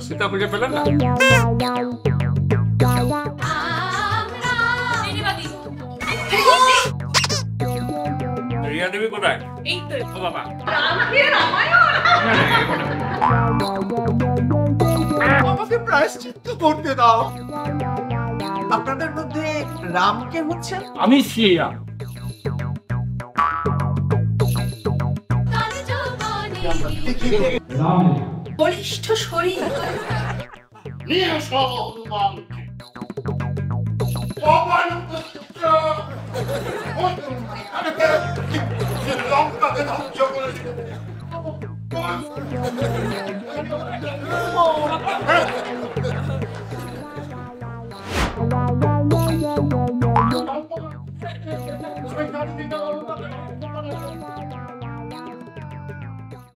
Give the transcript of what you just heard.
সীতা খুঁজে পেলেন না রিয়া দেবী কোথায় ও বাবা আমাকে প্রায়শ্চিত্ত করতে দাও আপনাদের মধ্যে রাম কে হচ্ছেন আমি শ্রীরাম বলিষ্ঠ শরীর। নিয়ে লঙ্কাকে ধ্বংস